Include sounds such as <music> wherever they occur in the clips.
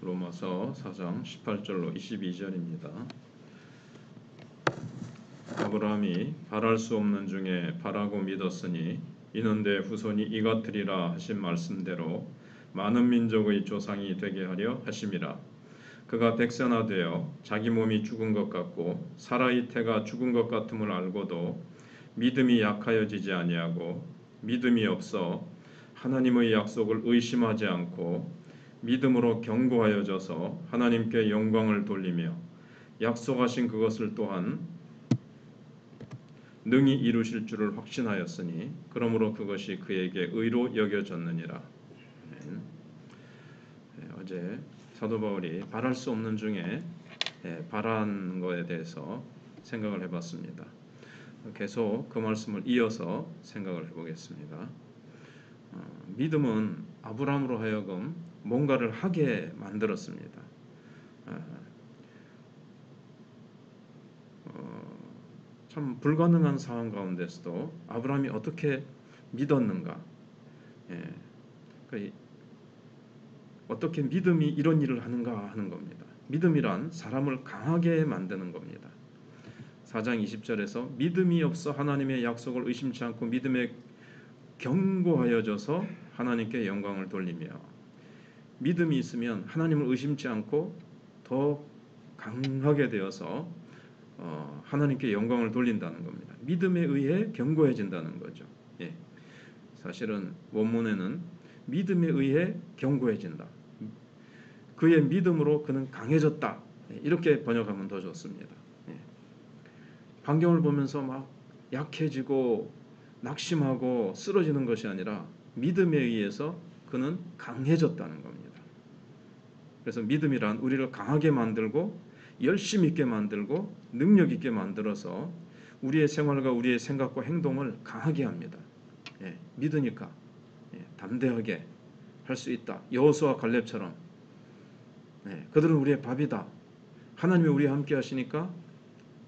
로마서 4장 18절로 22절입니다. 아브라함이 바랄 수 없는 중에 바라고 믿었으니 이는 내 후손이 이같으리라 하신 말씀대로 많은 민족의 조상이 되게 하려 하심이라. 그가 백선화되어 자기 몸이 죽은 것 같고 사라의 태가 죽은 것 같음을 알고도 믿음이 약하여지지 아니하고 믿음이 없어 하나님의 약속을 의심하지 않고 믿음으로 견고하여져서 하나님께 영광을 돌리며 약속하신 그것을 또한 능히 이루실 줄을 확신하였으니 그러므로 그것이 그에게 의로 여겨졌느니라. 네, 어제 사도 바울이 바랄 수 없는 중에 예, 바란 거에 대해서 생각을 해봤습니다. 계속 그 말씀을 이어서 생각을 해보겠습니다. 어, 믿음은 아브라함으로 하여금 뭔가를 하게 만들었습니다. 어, 어, 참 불가능한 상황 가운데서도 아브라함이 어떻게 믿었는가? 예, 그 어떻게 믿음이 이런 일을 하는가 하는 겁니다. 믿음이란 사람을 강하게 만드는 겁니다. 4장 20절에서 믿음이 없어 하나님의 약속을 의심치 않고 믿음에 견고하여져서 하나님께 영광을 돌리며 믿음이 있으면 하나님을 의심치 않고 더 강하게 되어서 어, 하나님께 영광을 돌린다는 겁니다. 믿음에 의해 견고해진다는 거죠. 예. 사실은 원문에는 믿음에 의해 견고해진다. 그의 믿음으로 그는 강해졌다. 예, 이렇게 번역하면 더 좋습니다. 예. 환경을 보면서 막 약해지고 낙심하고 쓰러지는 것이 아니라 믿음에 의해서 그는 강해졌다는 겁니다. 그래서 믿음이란 우리를 강하게 만들고 열심 있게 만들고 능력 있게 만들어서 우리의 생활과 우리의 생각과 행동을 강하게 합니다. 예, 믿으니까 예, 담대하게 할 수 있다. 여호수아 갈렙처럼 예, 그들은 우리의 밥이다. 하나님이 우리와 함께 하시니까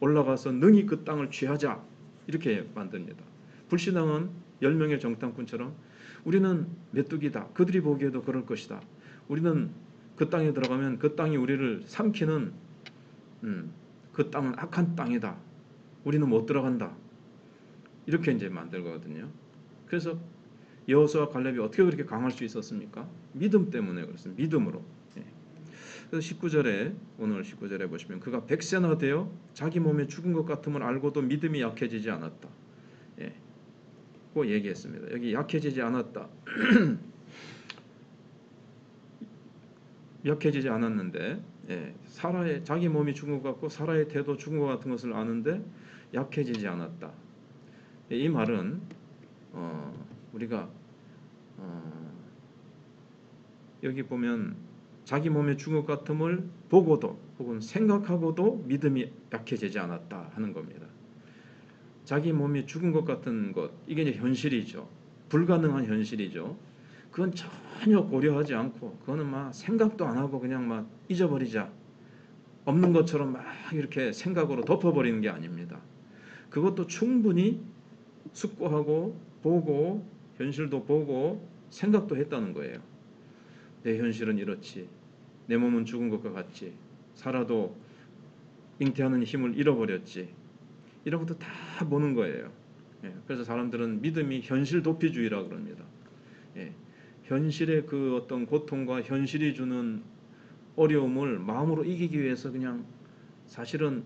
올라가서 능히 그 땅을 취하자 이렇게 만듭니다. 불신앙은 열 명의 정탐꾼처럼 우리는 메뚜기다. 그들이 보기에도 그럴 것이다. 우리는 그 땅에 들어가면 그 땅이 우리를 삼키는 음, 그 땅은 악한 땅이다. 우리는 못 들어간다. 이렇게 이제 만들거든요. 그래서 여호수아 갈렙이 어떻게 그렇게 강할 수 있었습니까? 믿음 때문에 그렇습니다. 믿음으로. 예. 그래서 19절에 오늘 19절에 보시면 그가 백세나 되어 자기 몸에 죽은 것 같음을 알고도 믿음이 약해지지 않았다. 예. 고 얘기했습니다. 여기 약해지지 않았다. <clears throat> 약해지지 않았는데 예, 사라의 자기 몸이 죽은 것 같고 사라의 태도 죽은 것 같은 것을 아는데 약해지지 않았다. 예, 이 말은 어, 우리가 어, 여기 보면 자기 몸에 죽은 것 같음을 보고도 혹은 생각하고도 믿음이 약해지지 않았다 하는 겁니다. 자기 몸이 죽은 것 같은 것 이게 이제 현실이죠. 불가능한 현실이죠. 그건 전혀 고려하지 않고 그거는 막 생각도 안 하고 그냥 막 잊어버리자. 없는 것처럼 막 이렇게 생각으로 덮어버리는 게 아닙니다. 그것도 충분히 숙고하고 보고 현실도 보고 생각도 했다는 거예요. 내 현실은 이렇지. 내 몸은 죽은 것과 같지. 살아도 잉태하는 힘을 잃어버렸지. 이런 것도 다 보는 거예요. 예, 그래서 사람들은 믿음이 현실 도피주의라 그럽니다. 예, 현실의 그 어떤 고통과 현실이 주는 어려움을 마음으로 이기기 위해서 그냥 사실은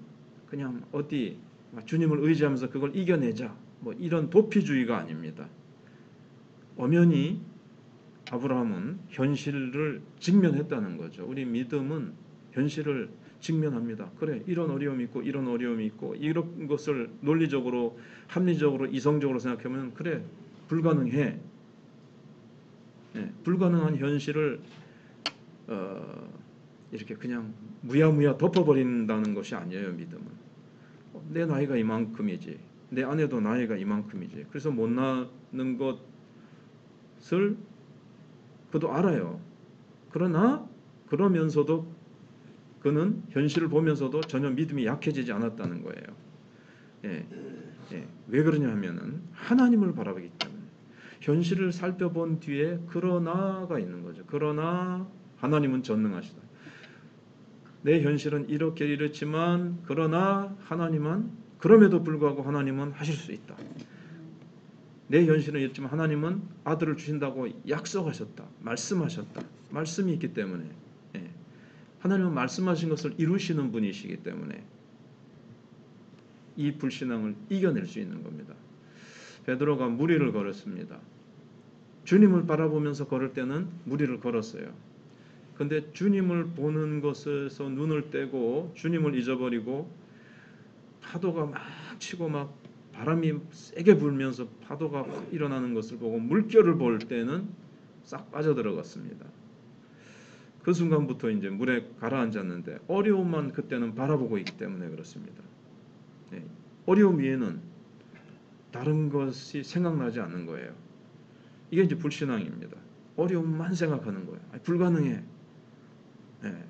그냥 어디 주님을 의지하면서 그걸 이겨내자 뭐 이런 도피주의가 아닙니다. 엄연히 아브라함은 현실을 직면했다는 거죠. 우리 믿음은 현실을 직면합니다. 그래 이런 어려움이 있고 이런 어려움이 있고 이런 것을 논리적으로 합리적으로 이성적으로 생각하면 그래 불가능해. 네, 불가능한 현실을 어, 이렇게 그냥 무야무야 덮어버린다는 것이 아니에요 믿음은. 내 나이가 이만큼이지. 내 아내도 나이가 이만큼이지. 그래서 못 나는 것을 그도 알아요. 그러나 그러면서도 그는 현실을 보면서도 전혀 믿음이 약해지지 않았다는 거예요. 예, 예. 왜 그러냐 하면은 하나님을 바라보기 때문에 현실을 살펴본 뒤에 그러나가 있는 거죠. 그러나 하나님은 전능하시다. 내 현실은 이렇게 이렇지만 그러나 하나님은 그럼에도 불구하고 하나님은 하실 수 있다. 내 현실은 이렇지만 하나님은 아들을 주신다고 약속하셨다. 말씀하셨다. 말씀이 있기 때문에 예. 하나님은 말씀하신 것을 이루시는 분이시기 때문에 이 불신앙을 이겨낼 수 있는 겁니다. 베드로가 무리를 걸었습니다. 주님을 바라보면서 걸을 때는 무리를 걸었어요. 근데 주님을 보는 것에서 눈을 떼고 주님을 잊어버리고 파도가 막 치고 막 바람이 세게 불면서 파도가 확 일어나는 것을 보고 물결을 볼 때는 싹 빠져들어갔습니다. 그 순간부터 이제 물에 가라앉았는데 어려움만 그때는 바라보고 있기 때문에 그렇습니다. 네. 어려움 위에는 다른 것이 생각나지 않는 거예요. 이게 이제 불신앙입니다. 어려움만 생각하는 거예요. 아니, 불가능해. 네.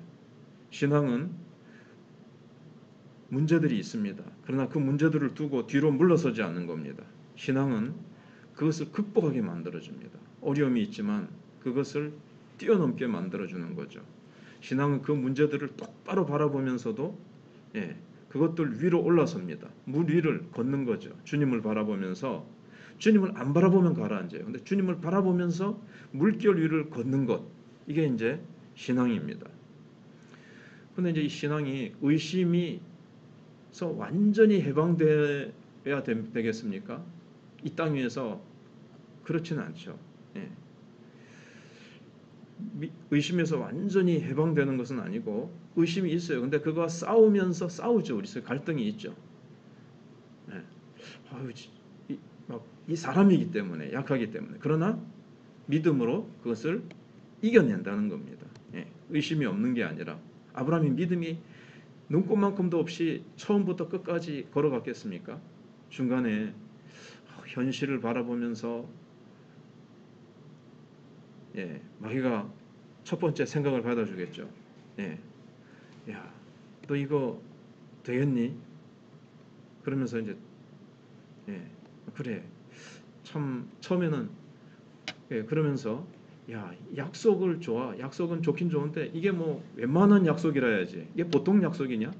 신앙은 문제들이 있습니다. 그러나 그 문제들을 두고 뒤로 물러서지 않는 겁니다. 신앙은 그것을 극복하게 만들어줍니다. 어려움이 있지만 그것을 뛰어넘게 만들어주는 거죠. 신앙은 그 문제들을 똑바로 바라보면서도 예, 그것들 위로 올라섭니다. 물 위를 걷는 거죠. 주님을 바라보면서 주님을 안 바라보면 가라앉아요. 근데 주님을 바라보면서 물결 위를 걷는 것 이게 이제 신앙입니다. 근데 이제 이 신앙이 의심이 서 완전히 해방되어야 되겠습니까? 이 땅 위에서 그렇지는 않죠. 예. 의심에서 완전히 해방되는 것은 아니고 의심이 있어요. 근데 그거와 싸우면서 싸우죠. 우리 갈등이 있죠. 예. 아유, 이, 이 사람이기 때문에 약하기 때문에 그러나 믿음으로 그것을 이겨낸다는 겁니다. 예. 의심이 없는 게 아니라 아브라함이 믿음이 눈꽃만큼도 없이 처음부터 끝까지 걸어갔겠습니까? 중간에 현실을 바라보면서 예, 마귀가 첫 번째 생각을 받아주겠죠. 예, 야, 너 이거 되겠니? 그러면서 이제 예, 그래. 참 처음에는 예, 그러면서 야 약속을 좋아 약속은 좋긴 좋은데 이게 뭐 웬만한 약속이라 해야지 이게 보통 약속이냐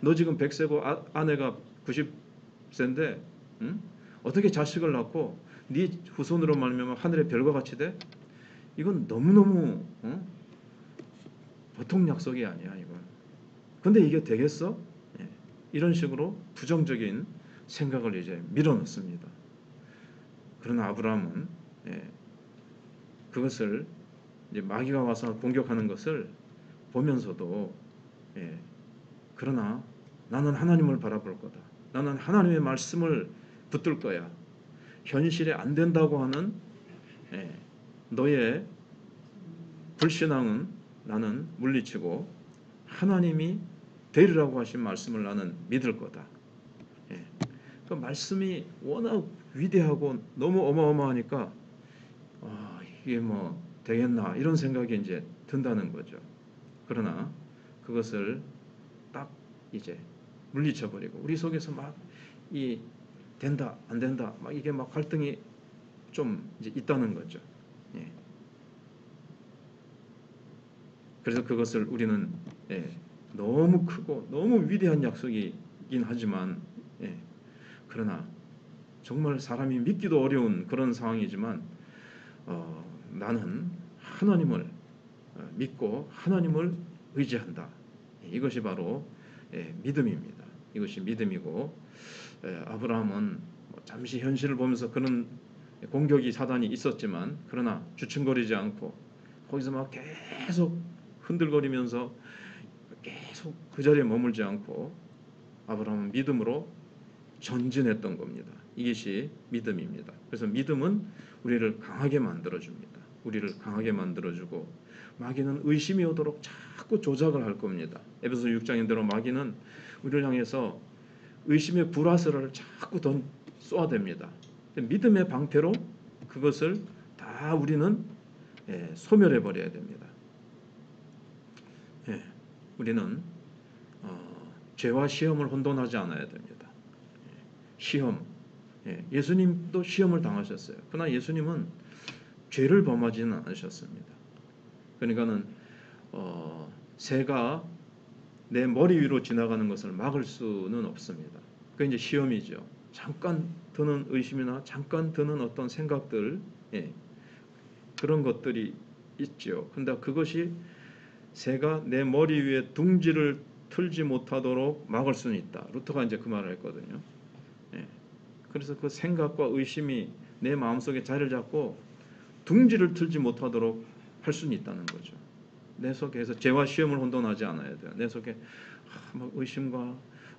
너 지금 100세고 아, 아내가 90세인데 응? 어떻게 자식을 낳고 네 후손으로 말미암아 하늘의 별과 같이 돼 이건 너무너무 어? 보통 약속이 아니야 이건 근데 이게 되겠어 예. 이런 식으로 부정적인 생각을 이제 밀어넣습니다 그러나 아브라함은 예. 그것을 이제 마귀가 와서 공격하는 것을 보면서도 예, 그러나 나는 하나님을 바라볼 거다. 나는 하나님의 말씀을 붙들 거야. 현실에 안 된다고 하는 예, 너의 불신앙은 나는 물리치고 하나님이 되리라고 하신 말씀을 나는 믿을 거다. 예, 그 말씀이 워낙 위대하고 너무 어마어마하니까 아, 이게 뭐 되겠나 이런 생각이 이제 든다는 거죠. 그러나 그것을 딱 이제 물리쳐 버리고 우리 속에서 막 이 된다 안 된다 막 이게 막 갈등이 좀 이제 있다는 거죠. 예. 그래서 그것을 우리는 예, 너무 크고 너무 위대한 약속이긴 하지만 예, 그러나 정말 사람이 믿기도 어려운 그런 상황이지만 어, 나는 하나님을 어, 믿고 하나님을 의지한다. 이것이 바로 예, 믿음입니다. 이것이 믿음이고 예, 아브라함은 뭐 잠시 현실을 보면서 그런 공격이 사단이 있었지만 그러나 주춤거리지 않고 거기서 막 계속 흔들거리면서 계속 그 자리에 머물지 않고 아브라함은 믿음으로 전진했던 겁니다. 이것이 믿음입니다. 그래서 믿음은 우리를 강하게 만들어 줍니다. 우리를 강하게 만들어 주고 마귀는 의심이 오도록 자꾸 조작을 할 겁니다. 에베소 6장인 대로 마귀는 우리를 향해서 의심의 불화설을 자꾸 던 쏘아댑니다. 믿음의 방패로 그것을 다 우리는 예, 소멸해 버려야 됩니다. 예, 우리는 어, 죄와 시험을 혼돈하지 않아야 됩니다. 예, 시험, 예, 예수님도 시험을 당하셨어요. 그러나 예수님은 죄를 범하지는 않으셨습니다. 그러니까는 어, 새가 내 머리 위로 지나가는 것을 막을 수는 없습니다. 그 이제 시험이죠. 잠깐 드는 의심이나 잠깐 드는 어떤 생각들, 예, 그런 것들이 있죠. 근데 그것이 새가 내 머리 위에 둥지를 틀지 못하도록 막을 수는 있다. 루터가 이제 그 말을 했거든요. 예. 그래서 그 생각과 의심이 내 마음속에 자리를 잡고 둥지를 틀지 못하도록 할 수는 있다는 거죠. 내 속에서 죄와 시험을 혼돈하지 않아야 돼요. 내 속에 아, 막 의심과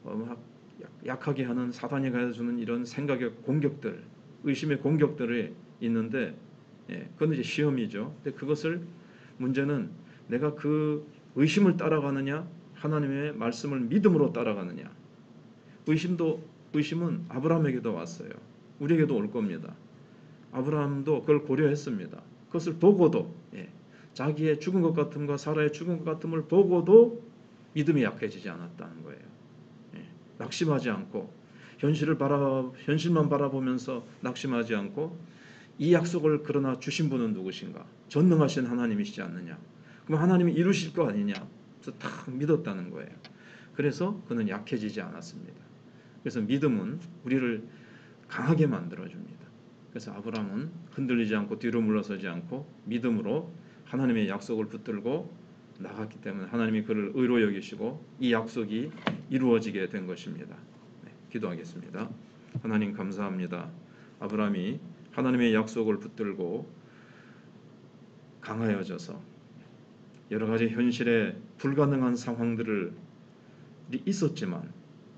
어, 막 약- 약하게 하는 사단이 가해주는 이런 생각의 공격들, 의심의 공격들이 있는데, 예, 그건 이제 시험이죠. 근데 그것을 문제는 내가 그 의심을 따라가느냐, 하나님의 말씀을 믿음으로 따라가느냐. 의심도 의심은 아브라함에게도 왔어요. 우리에게도 올 겁니다. 아브라함도 그걸 고려했습니다. 그것을 보고도 예, 자기의 죽은 것 같음과 사라의 죽은 것 같음을 보고도 믿음이 약해지지 않았다는 거예요. 예, 낙심하지 않고 현실을 바라 현실만 바라보면서 낙심하지 않고 이 약속을 그러나 주신 분은 누구신가? 전능하신 하나님이시지 않느냐? 그럼 하나님이 이루실 거 아니냐? 그래서 탁 믿었다는 거예요. 그래서 그는 약해지지 않았습니다. 그래서 믿음은 우리를 강하게 만들어 줍니다. 그래서 아브라함은 흔들리지 않고 뒤로 물러서지 않고 믿음으로 하나님의 약속을 붙들고 나갔기 때문에 하나님이 그를 의로 여기시고 이 약속이 이루어지게 된 것입니다. 네, 기도하겠습니다. 하나님 감사합니다. 아브라함이 하나님의 약속을 붙들고 강하여져서 여러 가지 현실에 불가능한 상황들을 있었지만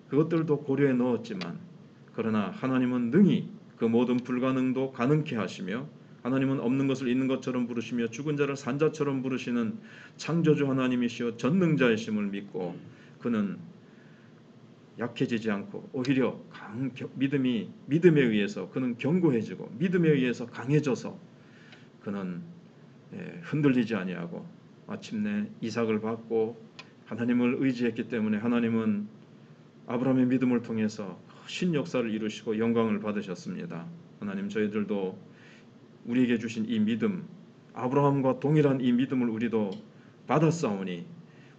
그것들도 고려해 넣었지만 그러나 하나님은 능히 그 모든 불가능도 가능케 하시며 하나님은 없는 것을 있는 것처럼 부르시며 죽은 자를 산 자처럼 부르시는 창조주 하나님이시여 전능자이심을 믿고 그는 약해지지 않고 오히려 강, 믿음이 믿음에 의해서 그는 견고해지고 믿음에 의해서 강해져서 그는 예, 흔들리지 아니하고 마침내 이삭을 받고 하나님을 의지했기 때문에 하나님은 아브라함의 믿음을 통해서 신 역사를 이루시고 영광을 받으셨습니다. 하나님 저희들도 우리에게 주신 이 믿음 아브라함과 동일한 이 믿음을 우리도 받았사오니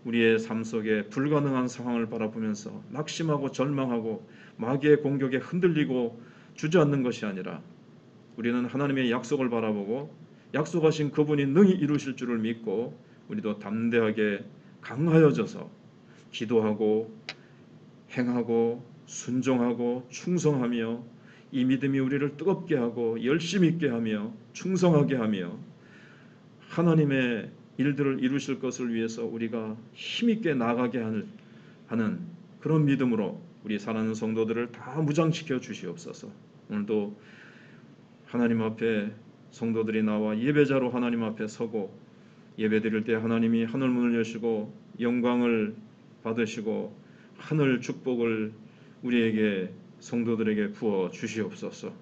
우리의 삶 속에 불가능한 상황을 바라보면서 낙심하고 절망하고 마귀의 공격에 흔들리고 주저앉는 것이 아니라 우리는 하나님의 약속을 바라보고 약속하신 그분이 능히 이루실 줄을 믿고 우리도 담대하게 강하여져서 기도하고 행하고 순종하고 충성하며 이 믿음이 우리를 뜨겁게 하고 열심 있게 하며 충성하게 하며 하나님의 일들을 이루실 것을 위해서 우리가 힘있게 나가게 하는 그런 믿음으로 우리 사랑하는 성도들을 다 무장시켜 주시옵소서. 오늘도 하나님 앞에 성도들이 나와 예배자로 하나님 앞에 서고 예배 드릴 때 하나님이 하늘 문을 여시고 영광을 받으시고 하늘 축복을 우리에게 성도들에게 부어 주시옵소서.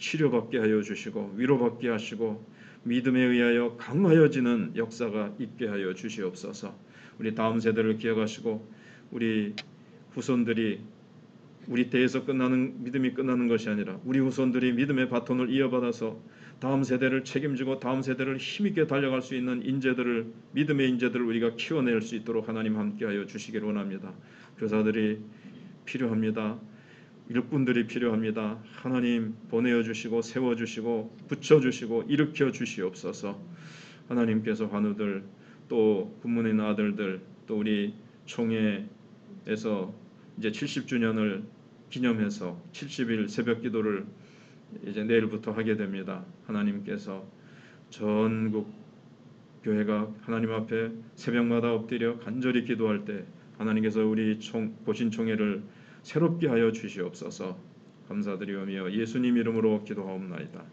치료받게 하여 주시고 위로받게 하시고 믿음에 의하여 강하여지는 역사가 있게 하여 주시옵소서. 우리 다음 세대를 기억하시고 우리 후손들이 우리 때에서 끝나는 믿음이 끝나는 것이 아니라 우리 후손들이 믿음의 바톤을 이어받아서 다음 세대를 책임지고 다음 세대를 힘있게 달려갈 수 있는 인재들을 믿음의 인재들을 우리가 키워낼 수 있도록 하나님 함께하여 주시기를 원합니다. 교사들이 필요합니다. 일꾼들이 필요합니다. 하나님 보내어 주시고 세워 주시고 붙여 주시고 일으켜 주시옵소서. 하나님께서 환우들 또 군문의 아들들 또 우리 총회에서 이제 70주년을 기념해서 70일 새벽 기도를 이제 내일부터 하게 됩니다. 하나님께서 전국 교회가 하나님 앞에 새벽마다 엎드려 간절히 기도할 때 하나님께서 우리 총, 고신 총회를 새롭게 하여 주시옵소서 감사드리오며 예수님 이름으로 기도하옵나이다.